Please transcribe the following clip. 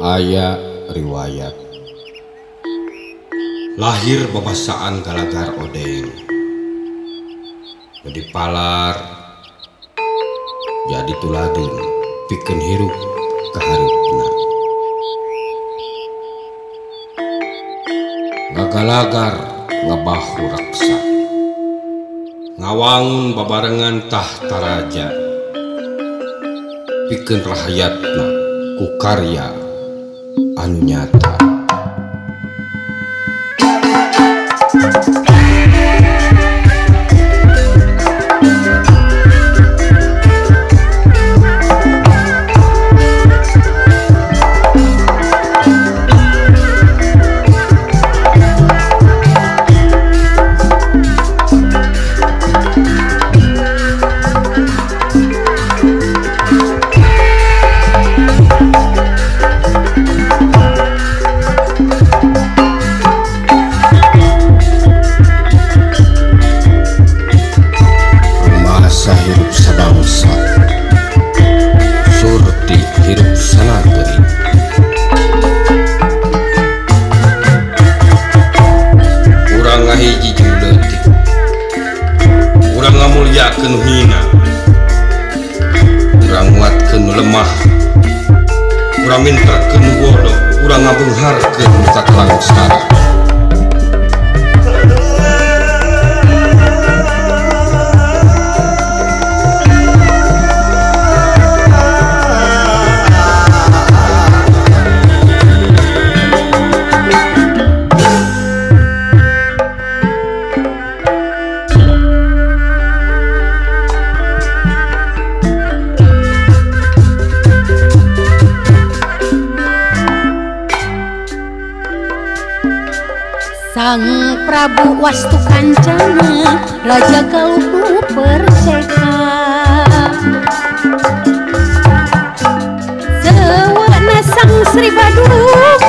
Ayat Riwayat. Lahir Bebasaan galagar odeng Jadi palar Jadi tuladun. Pikin hirup keharipna Gagalagar ngebahu raksa. Ngawangun babarengan tahta raja Piken rahayatna Kukarya anu nyata. Sang Prabu Wastu Kancana Raja Galuh Perseka Sewana Sang Sri Badu